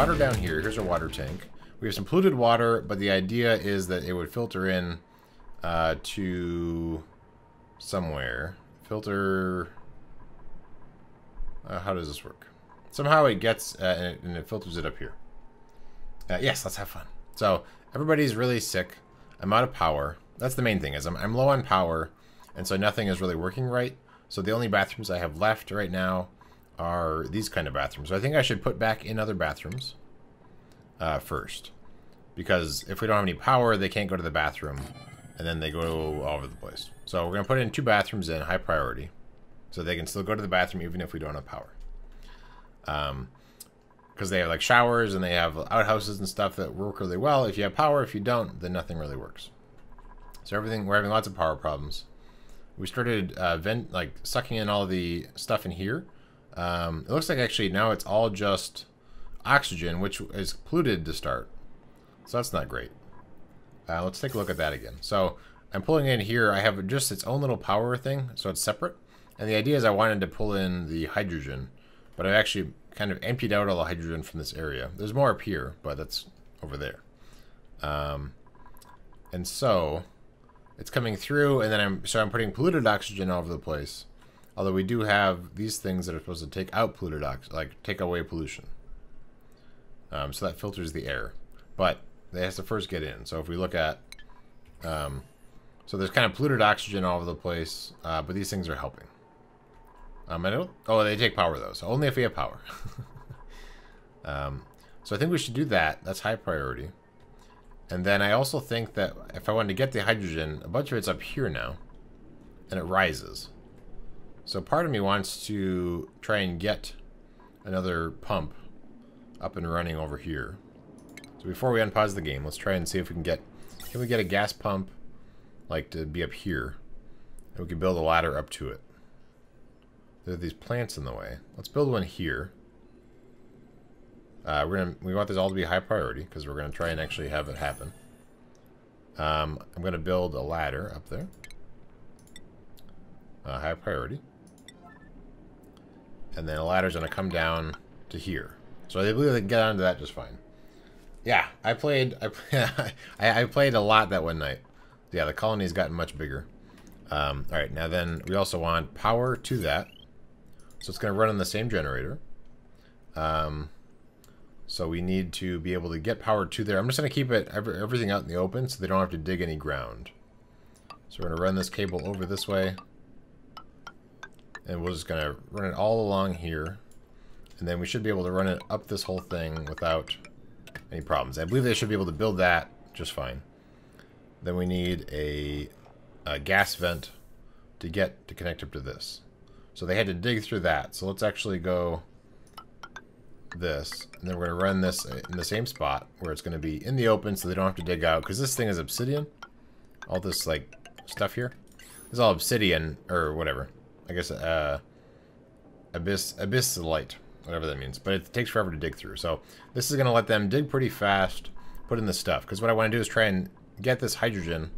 water down here. Here's our water tank. We have some polluted water, but the idea is that it would filter in uh, to somewhere. Filter... Uh, how does this work? Somehow it gets, uh, and, it, and, it, filters it up here. Uh, yes, let's have fun. So, everybody's really sick. I'm out of power. That's the main thing, is I'm, I'm low on power, and so nothing is really working right. So the only bathrooms I have left right now are these kind of bathrooms. So I think I should put back in other bathrooms uh, first. Because if we don't have any power, they can't go to the bathroom. And then they go all over the place. So we're going to put in two bathrooms in high priority. So they can still go to the bathroom even if we don't have power. Um, because they have like showers and they have outhouses and stuff that work really well. If you have power, if you don't, then nothing really works. So everything, we're having lots of power problems. We started uh, vent like sucking in all the stuff in here. Um, it looks like actually now it's all just oxygen, which is polluted to start. So that's not great. Uh, let's take a look at that again. So I'm pulling in here. I have just its own little power thing, so it's separate. And the idea is I wanted to pull in the hydrogen, but I actually kind of emptied out all the hydrogen from this area. There's more up here, but that's over there. Um, and so it's coming through, and then I'm so I'm putting polluted oxygen all over the place. Although we do have these things that are supposed to take out polluted oxygen, like take away pollution. Um, so that filters the air, but it has to first get in. So if we look at, um, so there's kind of polluted oxygen all over the place, uh, but these things are helping. Um, I don't. Oh, they take power though, so only if we have power. um, so I think we should do that. That's high priority. And then I also think that if I wanted to get the hydrogen, a bunch of it's up here now, and it rises. So part of me wants to try and get another pump up and running over here. So before we unpause the game, let's try and see if we can get, can we get a gas pump, like to be up here, and we can build a ladder up to it. There are these plants in the way. Let's build one here. Uh, we're gonna we want this all to be high priority because we're gonna try and actually have it happen. Um, I'm gonna build a ladder up there. Uh, high priority. And then a ladder's gonna come down to here. So I believe they can get onto that just fine. Yeah, I played I, I played a lot that one night. Yeah, the colony's gotten much bigger. Um, all right, now then we also want power to that. So it's going to run on the same generator. Um, so we need to be able to get power to there. I'm just going to keep it every, everything out in the open so they don't have to dig any ground. So we're going to run this cable over this way. And we're just going to run it all along here. And then we should be able to run it up this whole thing without any problems. I believe they should be able to build that just fine. Then we need a, a gas vent to get to connect up to this. So they had to dig through that. So let's actually go this. And then we're going to run this in the same spot where it's going to be in the open so they don't have to dig out. Because this thing is obsidian. All this, like, stuff here. This all obsidian, or whatever. I guess, uh, Abyssalite whatever that means. But it takes forever to dig through. So this is going to let them dig pretty fast, put in the stuff. Because what I want to do is try and get this hydrogen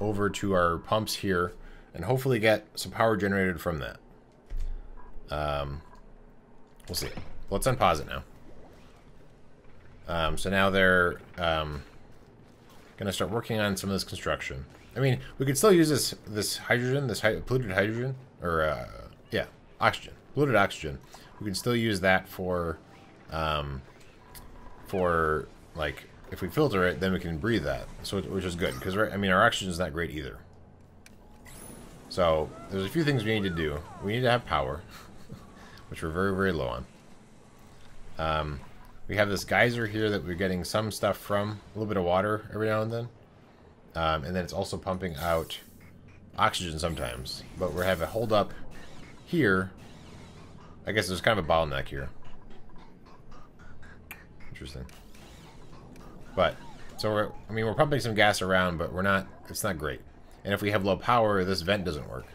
over to our pumps here and hopefully get some power generated from that. Um, we'll see. Let's unpause it now. Um, so now they're um, going to start working on some of this construction. I mean, we could still use this this hydrogen, this hy polluted hydrogen, or uh, yeah, oxygen, polluted oxygen. We can still use that for, um, for like if we filter it, then we can breathe that. So which is good because I mean our oxygen is not great either. So there's a few things we need to do. We need to have power which we're very, very low on. Um, we have this geyser here that we're getting some stuff from, a little bit of water every now and then. Um, and then it's also pumping out oxygen sometimes. But we have a hold up here. I guess there's kind of a bottleneck here. Interesting. But, so we're, I mean, we're pumping some gas around, but we're not, it's not great. And if we have low power, this vent doesn't work.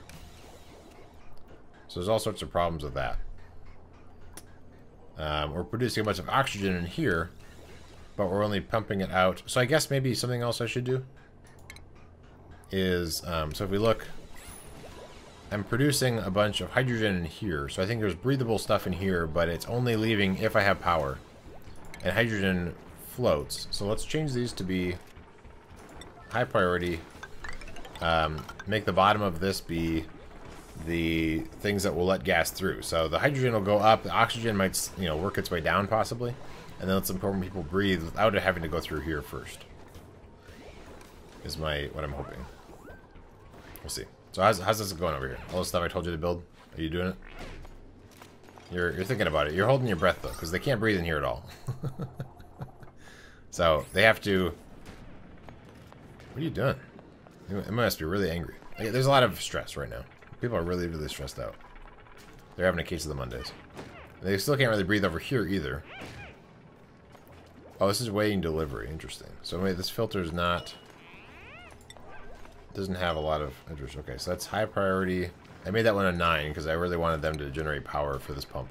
So there's all sorts of problems with that. Um, we're producing a bunch of oxygen in here, but we're only pumping it out. So I guess maybe something else I should do is, um, so if we look, I'm producing a bunch of hydrogen in here. So I think there's breathable stuff in here, but it's only leaving if I have power. and hydrogen floats. So let's change these to be high priority. Um, make the bottom of this be the things that will let gas through. So the hydrogen will go up, the oxygen might, you know, work its way down possibly, and then let important people breathe without it having to go through here first. Is my what I'm hoping. We'll see. So how's, how's this going over here? All the stuff I told you to build? Are you doing it? You're, you're thinking about it. You're holding your breath, though, because they can't breathe in here at all. so, they have to... What are you doing? It must be really angry. There's a lot of stress right now. People are really, really stressed out. They're having a case of the Mondays. They still can't really breathe over here, either. Oh, this is waiting delivery. Interesting. So, wait, this filter is not doesn't have a lot of interest. Okay, so that's high priority. I made that one a 9 because I really wanted them to generate power for this pump.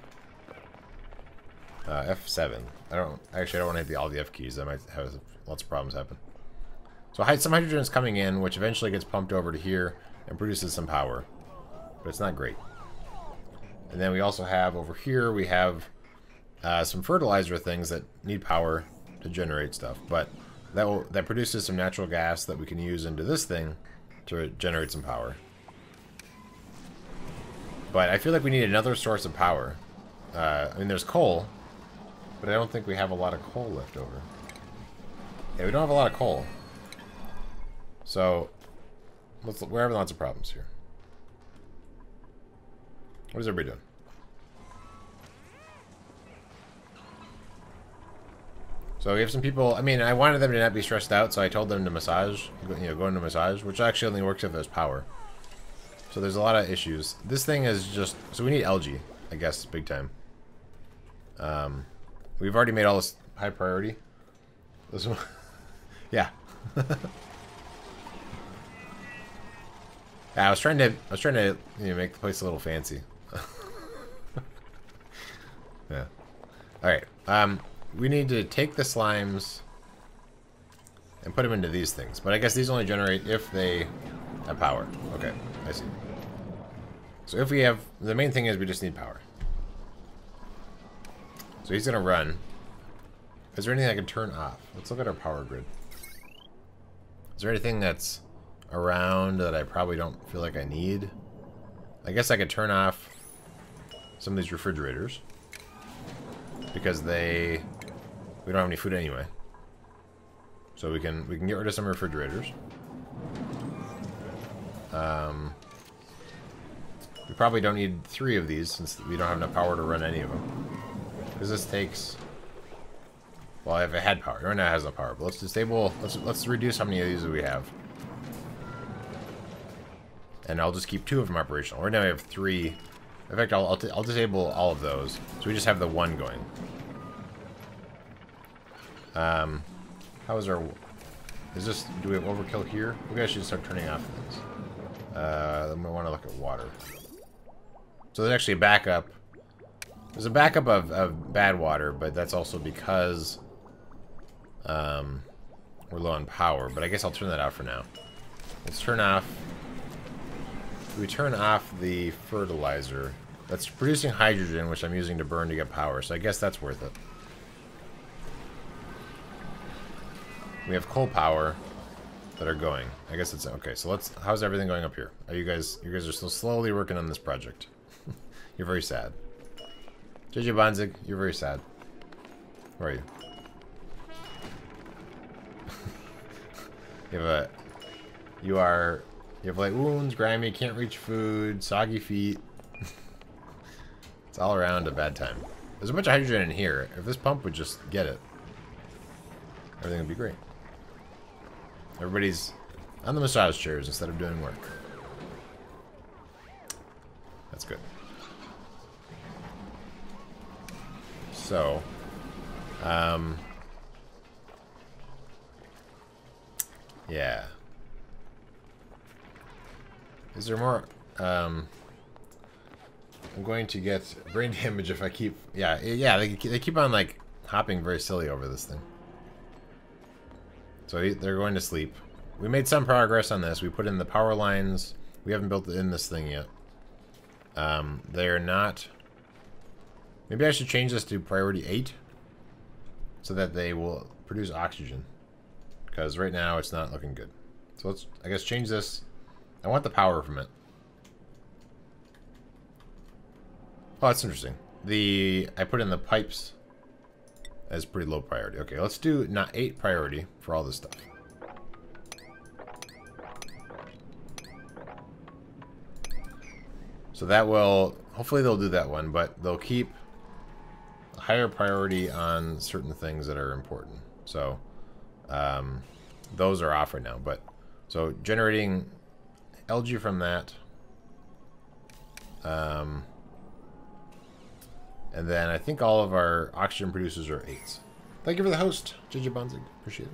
Uh, F7. I don't actually I don't want to hit the, all the F keys. I might have lots of problems happen. So some hydrogen is coming in, which eventually gets pumped over to here and produces some power, but it's not great. And then we also have over here we have uh, some fertilizer things that need power to generate stuff, but that will, that produces some natural gas that we can use into this thing to generate some power. But I feel like we need another source of power. Uh, I mean, there's coal, but I don't think we have a lot of coal left over. Yeah, we don't have a lot of coal. So, let's, we're having lots of problems here. What is everybody doing? So we have some people, I mean, I wanted them to not be stressed out, so I told them to massage, you know, go into massage, which actually only works if there's power. So there's a lot of issues. This thing is just, so we need algae, I guess, big time. Um, we've already made all this high priority. This one, yeah. I was trying to, I was trying to, you know, make the place a little fancy. yeah. All right. Um, we need to take the slimes and put them into these things. But I guess these only generate if they have power. Okay, I see. So if we have... The main thing is we just need power. So he's going to run. Is there anything I can turn off? Let's look at our power grid. Is there anything that's around that I probably don't feel like I need? I guess I could turn off some of these refrigerators. Because they we don't have any food anyway. So we can we can get rid of some refrigerators. Um, we probably don't need three of these since we don't have enough power to run any of them. Because this takes... Well, if it had power. Right now it has no power. But let's disable... Let's, let's reduce how many of these we have. And I'll just keep two of them operational. Right now we have three. In fact, I'll, I'll, I'll disable all of those. So we just have the one going. Um, how is our... Is this... Do we have overkill here? We guys should start turning off things. Uh, then we want to look at water. So there's actually a backup. There's a backup of, of bad water, but that's also because um, we're low on power. But I guess I'll turn that off for now. Let's turn off... We turn off the fertilizer. That's producing hydrogen, which I'm using to burn to get power. So I guess that's worth it. We have coal power that are going. I guess it's okay. So let's. How's everything going up here? Are you guys? You guys are still slowly working on this project. you're very sad. JJ Bonsig, you're very sad. Where are you? you have a. You are. You have like wounds, grimy, can't reach food, soggy feet. it's all around a bad time. There's a bunch of hydrogen in here. If this pump would just get it, everything would be great. Everybody's on the massage chairs instead of doing work. That's good. So, um, yeah. Is there more? Um, I'm going to get brain damage if I keep. Yeah, yeah. They they keep on like hopping very silly over this thing. So they're going to sleep. We made some progress on this. We put in the power lines. We haven't built in this thing yet. Um, they're not... Maybe I should change this to priority 8. so that they will produce oxygen. Because right now it's not looking good. So let's, I guess, change this. I want the power from it. Oh, that's interesting. The I put in the pipes as pretty low priority. Okay, let's do not 8 priority for all this stuff. So that will, hopefully they'll do that one, but they'll keep higher priority on certain things that are important. So um, those are off right now, but so generating algae from that. Um, and then I think all of our oxygen producers are eights. Thank you for the host, JJ Bonsig. Appreciate it.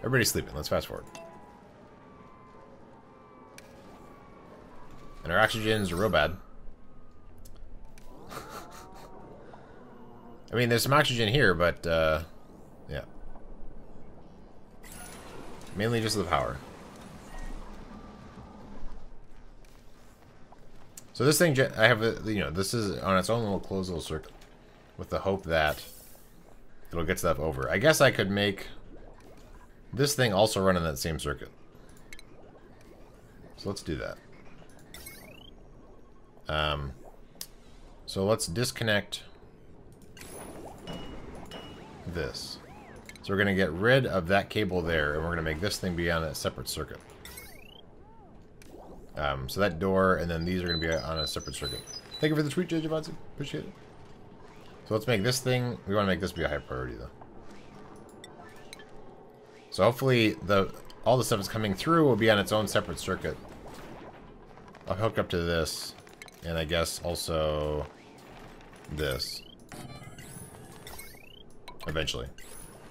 Everybody's sleeping. Let's fast forward. And our oxygens are real bad. I mean, there's some oxygen here, but, uh, yeah. Mainly just the power. So this thing, I have, a, you know, this is on its own little closed little circuit with the hope that it'll get stuff over. I guess I could make this thing also run in that same circuit. So let's do that. Um, so let's disconnect this. So we're going to get rid of that cable there, and we're going to make this thing be on a separate circuit. Um, so that door, and then these are going to be on a separate circuit. Thank you for the tweet, JJ Appreciate it. So let's make this thing, we want to make this be a high priority, though. So hopefully the all the stuff that's coming through will be on its own separate circuit. I'll hook up to this. And I guess also this. Eventually.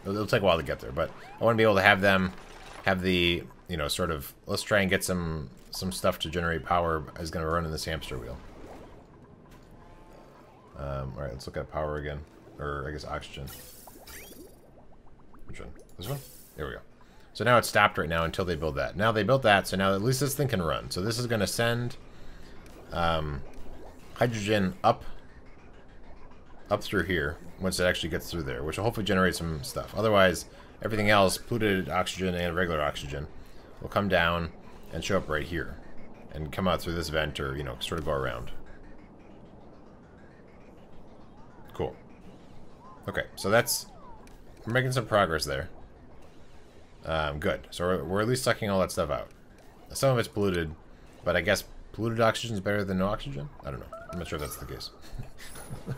It'll, it'll, take a while to get there, but I want to be able to have them have the, you know, sort of, let's try and get some some stuff to generate power is going to run in this hamster wheel. Um, Alright, let's look at power again. Or, I guess, oxygen. Which one? This one? There we go. So now it's stopped right now until they build that. Now they built that, so now at least this thing can run. So this is going to send um, hydrogen up up through here once it actually gets through there, which will hopefully generate some stuff. Otherwise, everything else, polluted oxygen and regular oxygen, will come down and show up right here and come out through this vent or, you know, sort of go around. Cool. Okay, so that's... We're making some progress there. Um, good. So we're, we're at least sucking all that stuff out. Some of it's polluted, but I guess Polluted oxygen is better than no oxygen? I don't know. I'm not sure if that's the case.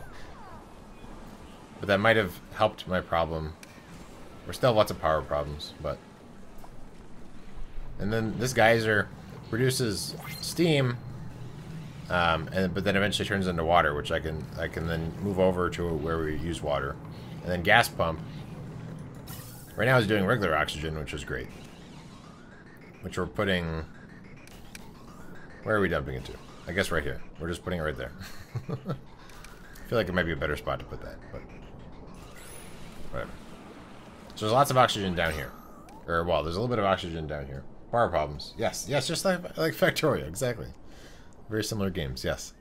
but that might have helped my problem. We still have lots of power problems, but... And then this geyser produces steam, um, and but then eventually turns into water, which I can I can then move over to where we use water, and then gas pump. Right now, it's doing regular oxygen, which is great. Which we're putting where are we dumping it to? I guess right here. We're just putting it right there. I feel like it might be a better spot to put that, but whatever. So there's lots of oxygen down here. Or, well, there's a little bit of oxygen down here. Power problems. Yes, yes, just like, like Factorio, exactly. Very similar games, yes.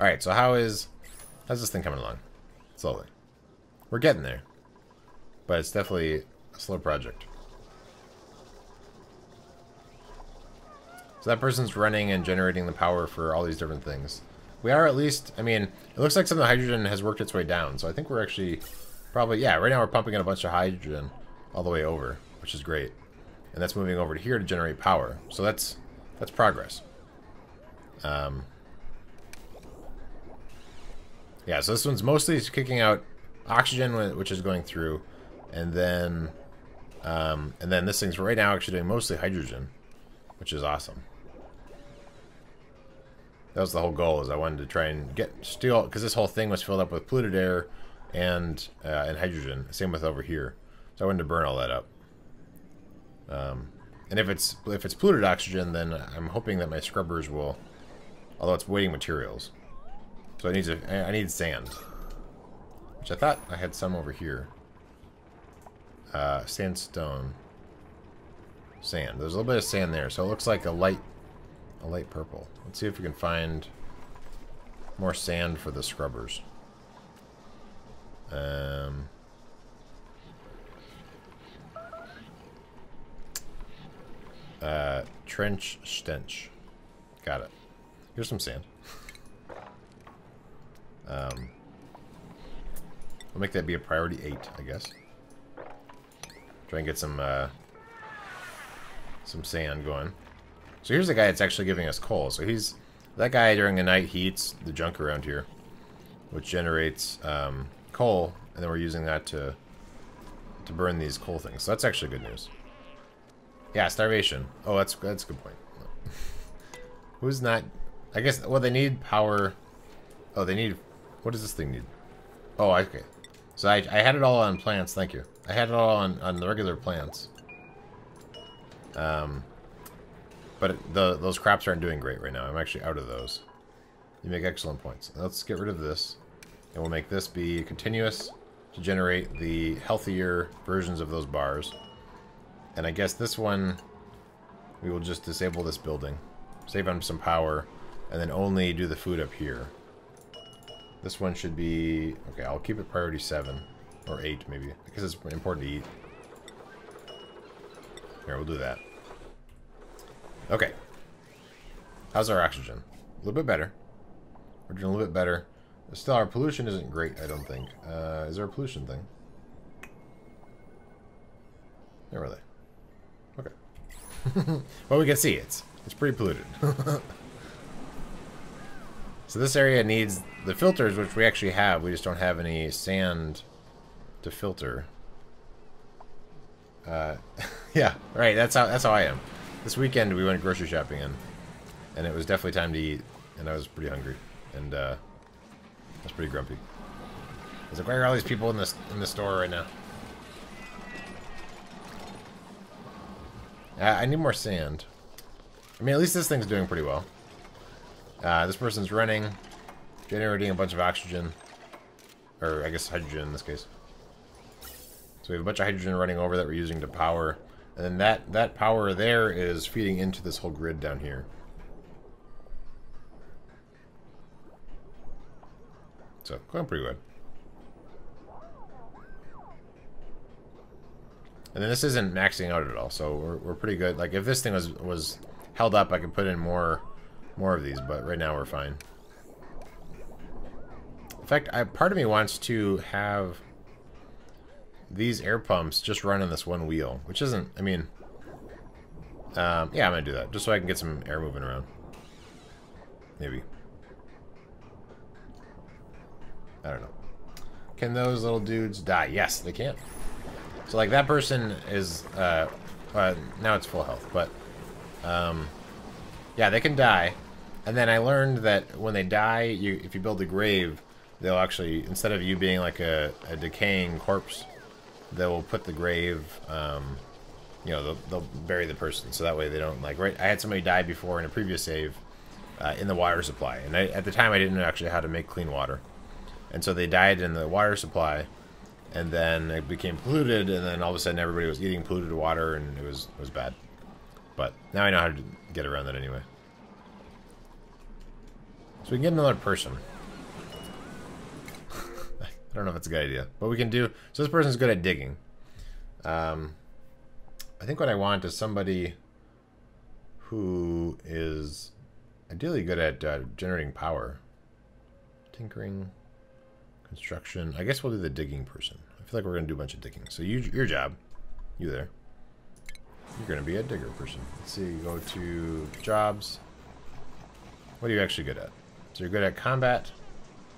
Alright, so how is... How's this thing coming along? Slowly. We're getting there. But it's definitely a slow project. So that person's running and generating the power for all these different things. We are at least, I mean, it looks like some of the hydrogen has worked its way down. So I think we're actually probably, yeah, right now we're pumping in a bunch of hydrogen all the way over, which is great. And that's moving over to here to generate power. So that's, that's progress. Um, yeah, so this one's mostly kicking out oxygen, which is going through. And then, um, and then this thing's right now actually doing mostly hydrogen, which is awesome. That was the whole goal, is I wanted to try and get steel, because this whole thing was filled up with polluted air and uh, and hydrogen. Same with over here. So I wanted to burn all that up. Um, and if it's if it's polluted oxygen, then I'm hoping that my scrubbers will, although it's waiting materials. So I need to I need sand, which I thought I had some over here. Uh, sandstone. Sand. There's a little bit of sand there, so it looks like a light a light purple. Let's see if we can find more sand for the scrubbers. Um, uh, trench stench. Got it. Here's some sand. Um, I'll make that be a priority 8, I guess. Try and get some, uh, some sand going. So here's the guy that's actually giving us coal. So he's, that guy during the night, heats the junk around here, which generates um, coal, and then we're using that to, to burn these coal things. So that's actually good news. Yeah, starvation. Oh, that's, that's a good point. Who's not... I guess, well, they need power... Oh, they need... What does this thing need? Oh, okay. So I, I had it all on plants, thank you. I had it all on, on the regular plants. Um, but the those crops aren't doing great right now. I'm actually out of those. You make excellent points. Let's get rid of this. And we'll make this be continuous to generate the healthier versions of those bars. And I guess this one, we will just disable this building. Save on some power. And then only do the food up here. This one should be... Okay, I'll keep it priority 7. Or 8, maybe. Because it's important to eat. Here, we'll do that. Okay. How's our oxygen? A little bit better. We're doing a little bit better. Still, our pollution isn't great, I don't think. Uh, is there a pollution thing? Not really. Okay. well, we can see it's it's pretty polluted. so this area needs the filters, which we actually have. We just don't have any sand to filter. Uh, yeah, right. That's how that's how I am. This weekend we went grocery shopping and and it was definitely time to eat, and I was pretty hungry, and uh, I was pretty grumpy. I was like, why are all these people in this in the store right now? Uh, I need more sand. I mean, at least this thing's doing pretty well. Uh, this person's running, generating a bunch of oxygen, or I guess hydrogen in this case. So we have a bunch of hydrogen running over that we're using to power. And then that, that power there is feeding into this whole grid down here. So, going pretty good. And then this isn't maxing out at all, so we're, we're pretty good. Like, if this thing was, was held up, I could put in more more of these, but right now we're fine. In fact, I, part of me wants to have these air pumps just run on this one wheel, which isn't, I mean, um, yeah, I'm going to do that, just so I can get some air moving around. Maybe. I don't know. Can those little dudes die? Yes, they can. So, like, that person is, uh, uh now it's full health, but, um, yeah, they can die. And then I learned that when they die, you if you build a grave, they'll actually, instead of you being like a, a decaying corpse, they will put the grave, um, you know, they'll, they'll, bury the person. So that way they don't, like, right, I had somebody die before in a previous save uh, in the water supply. And I, at the time, I didn't know actually how to make clean water. And so they died in the water supply, and then it became polluted, and then all of a sudden everybody was eating polluted water, and it was, it was bad. But now I know how to get around that anyway. So we can get another person. I don't know if it's a good idea. But we can do... So this person's good at digging. Um, I think what I want is somebody who is ideally good at uh, generating power. Tinkering, construction. I guess we'll do the digging person. Feel like we're going to do a bunch of digging. So you, your job, you there. You're going to be a digger person. Let's see, go to jobs. What are you actually good at? So you're good at combat,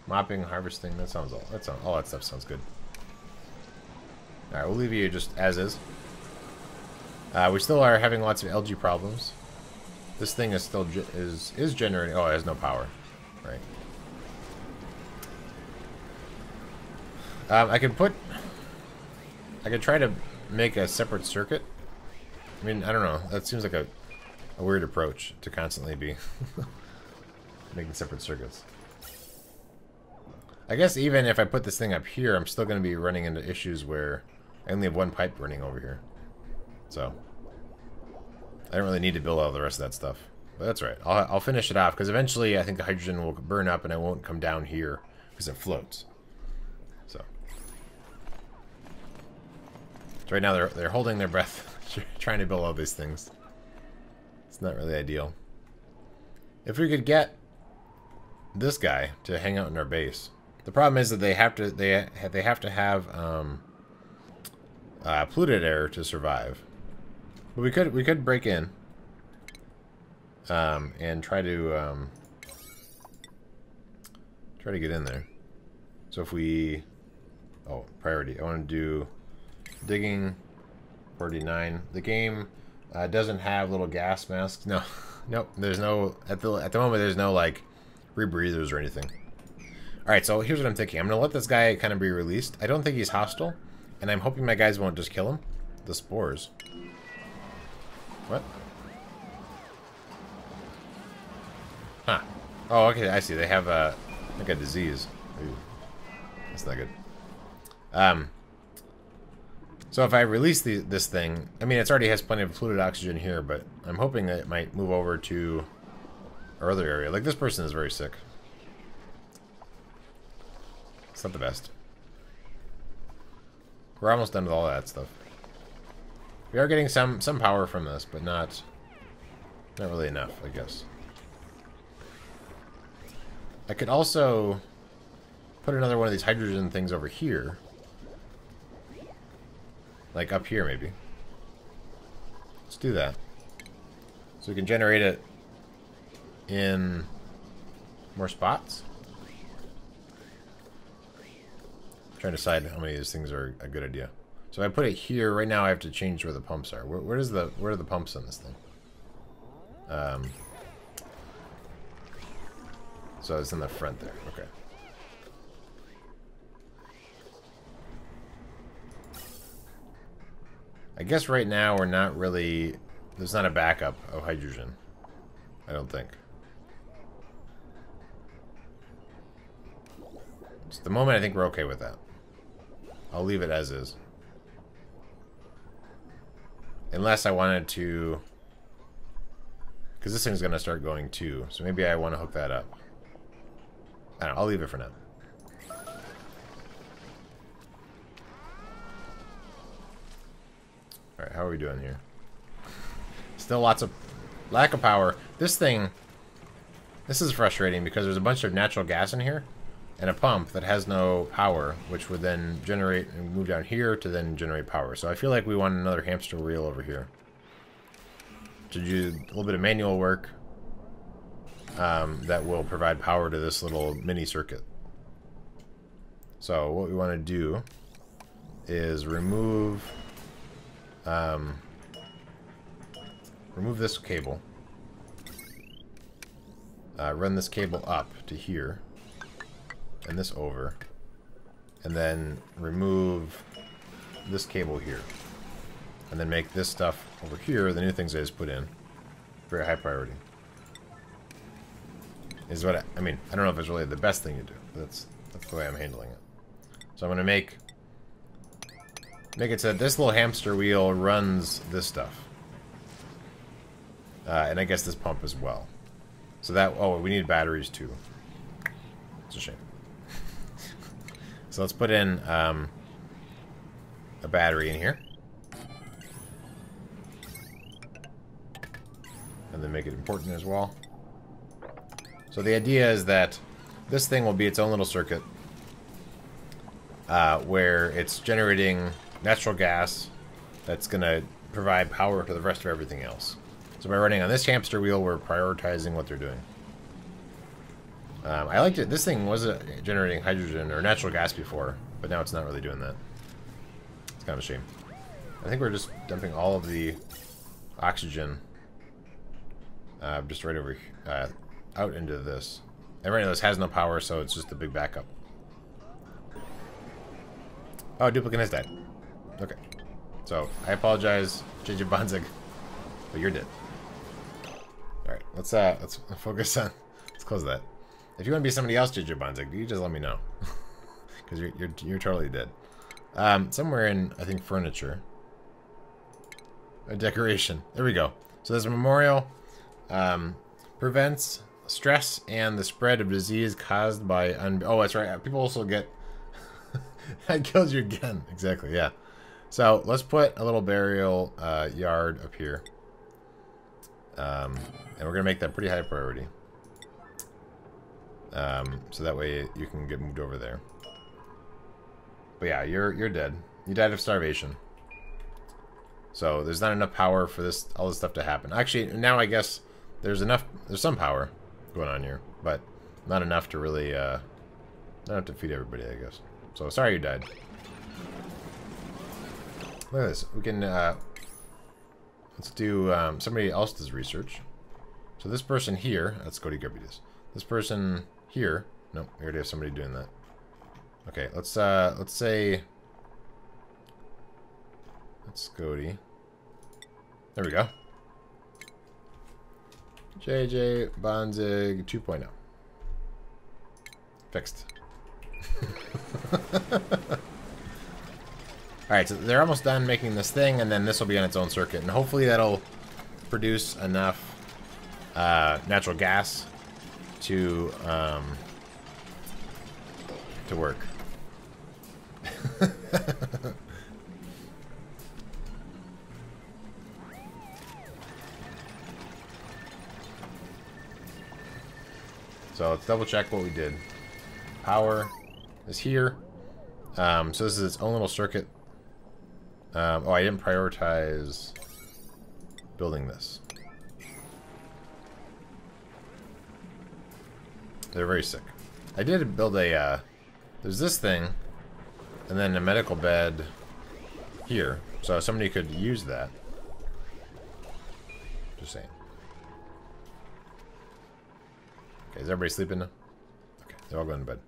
mopping, harvesting. That sounds all. That sounds all that stuff sounds good. All right, we'll leave you just as is. Uh, we still are having lots of algae problems. This thing is still is is generating. Oh, it has no power, right? Um, I could put. I could try to make a separate circuit. I mean, I don't know. That seems like a, a weird approach to constantly be making separate circuits. I guess even if I put this thing up here, I'm still going to be running into issues where I only have one pipe running over here. So, I don't really need to build all the rest of that stuff. But that's right. I'll, I'll finish it off, because eventually I think the hydrogen will burn up and I won't come down here, because it floats. So, So right now they're they're holding their breath, trying to build all these things. It's not really ideal. If we could get this guy to hang out in our base, the problem is that they have to they they have to have um, uh, polluted air to survive. But we could we could break in um, and try to um, try to get in there. So if we oh priority, I want to do digging 49. The game uh, doesn't have little gas masks. No, nope. There's no at the at the moment. There's no like rebreathers or anything. All right, so here's what I'm thinking. I'm gonna let this guy kind of be released. I don't think he's hostile, and I'm hoping my guys won't just kill him. The spores. What? Huh. Oh, okay, I see. They have a, like a disease. Ooh. That's not good. Um, so if I release the, this thing, I mean, it already has plenty of fluid oxygen here, but I'm hoping that it might move over to our other area. Like, this person is very sick. It's not the best. We're almost done with all that stuff. We are getting some some power from this, but not not really enough, I guess. I could also put another one of these hydrogen things over here. Like up here, maybe. Let's do that. So we can generate it in more spots. I'm trying to decide how many of these things are a good idea. So if I put it here, right now I have to change where the pumps are. Where, where is the where are the pumps on this thing? Um, so it's in the front there. Okay. I guess right now we're not really... There's not a backup of hydrogen. I don't think. So the moment I think we're okay with that. I'll leave it as is. Unless I wanted to... Because this thing's going to start going too. So maybe I want to hook that up. I don't know, I'll leave it for now. Alright, how are we doing here? Still lots of... Lack of power. This thing... This is frustrating because there's a bunch of natural gas in here and a pump that has no power, which would then generate and move down here to then generate power. So I feel like we want another hamster wheel over here. To do a little bit of manual work um, that will provide power to this little mini circuit. So what we want to do is remove um, remove this cable. Uh, run this cable up to here. And this over. And then remove this cable here. And then make this stuff over here, the new things I just put in, very high priority. Is what I, I mean, I don't know if it's really the best thing to do, but that's, that's the way I'm handling it. So I'm going to make Make it so this little hamster wheel runs this stuff. Uh, and I guess this pump as well. So that, oh, we need batteries too. It's a shame. so let's put in um, a battery in here. And then make it important as well. So the idea is that this thing will be its own little circuit uh, where it's generating natural gas that's going to provide power to the rest of everything else. So by running on this hamster wheel, we're prioritizing what they're doing. Um, I liked it. This thing was uh, generating hydrogen or natural gas before, but now it's not really doing that. It's kind of a shame. I think we're just dumping all of the oxygen uh, just right over uh, out into this. And right now this has no power, so it's just a big backup. Oh, duplicant has died. Okay. So, I apologize, JJ Bonsig, but you're dead. Alright, let's uh let's focus on let's close that. If you want to be somebody else, JJ Bonsig, you just let me know. Because you're, you're you're totally dead. Um, somewhere in I think furniture. A decoration. There we go. So there's a memorial. Um, prevents stress and the spread of disease caused by un oh that's right. People also get that kills you again. Exactly, yeah. So let's put a little burial uh, yard up here. Um, and we're going to make that pretty high priority. Um, so that way you can get moved over there. But yeah, you're you're dead. You died of starvation. So there's not enough power for this all this stuff to happen. Actually, now I guess there's enough. There's some power going on here, but not enough to really uh, not enough to feed everybody, I guess. So sorry you died. Look at this. We can uh, let's do um, somebody else does research. So this person here, let's go to Garbitas. This person here, nope, we already have somebody doing that. Okay, let's uh, let's say, let's Scody. There we go. JJ Bonsig 2.0. Fixed. Alright, so they're almost done making this thing, and then this will be on its own circuit. And hopefully that'll produce enough uh, natural gas to um, to work. so let's double check what we did. Power is here. Um, so this is its own little circuit. Um, oh, I didn't prioritize building this. They're very sick. I did build a, uh, there's this thing, and then a medical bed here. So somebody could use that. Just saying. Okay, is everybody sleeping now? Okay, they're all going to bed.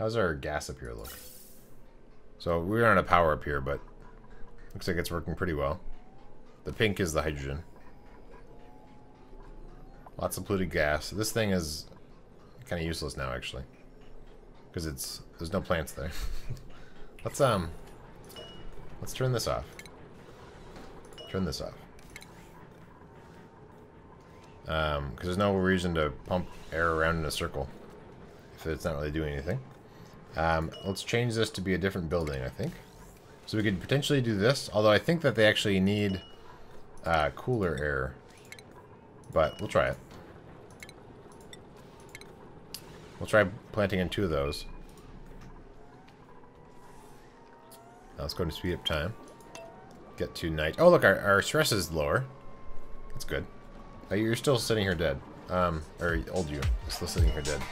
How's our gas up here look? So we're on a power up here, but looks like it's working pretty well. The pink is the hydrogen. Lots of polluted gas. This thing is kind of useless now, actually. Because it's there's no plants there. let's um let's turn this off. Turn this off. Um, because there's no reason to pump air around in a circle if it's not really doing anything. Um, let's change this to be a different building, I think. So we could potentially do this, although I think that they actually need uh, cooler air. But we'll try it. We'll try planting in two of those. Now let's go to speed up time. Get to night. Oh, look, our, our stress is lower. That's good. Oh, you're still sitting here dead. Um, or old you. Still sitting here dead.